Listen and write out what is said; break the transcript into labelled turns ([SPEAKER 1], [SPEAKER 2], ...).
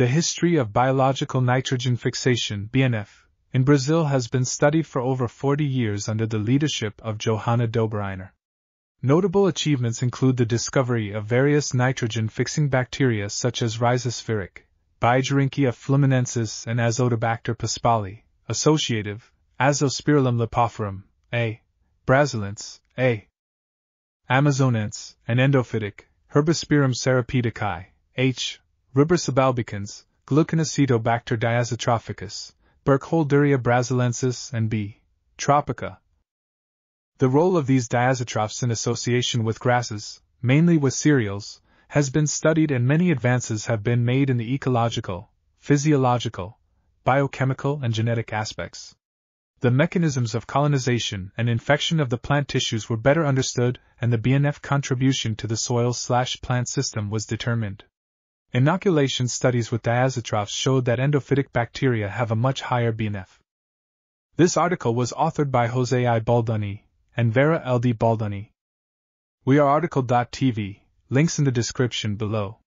[SPEAKER 1] The history of biological nitrogen fixation, BNF, in Brazil has been studied for over 40 years under the leadership of Johanna Dobereiner. Notable achievements include the discovery of various nitrogen fixing bacteria such as Rhizospheric, Beijerinckia fluminensis, and Azotobacter paspali, associative, Azospirillum lipoferum, A. Braziliense, A. Amazonense, and endophytic, Herbaspirillum seropedicae, H. Rubrisubalbicans, Gluconacetobacter diazotrophicus, Burkholderia brasilensis, and B. tropica. The role of these diazotrophs in association with grasses, mainly with cereals, has been studied and many advances have been made in the ecological, physiological, biochemical, and genetic aspects. The mechanisms of colonization and infection of the plant tissues were better understood, and the BNF contribution to the soil slash plant system was determined. Inoculation studies with diazotrophs showed that endophytic bacteria have a much higher BNF. This article was authored by Jose I. Baldani and Vera L. D. Baldani. We are RTCL.TV, links in the description below.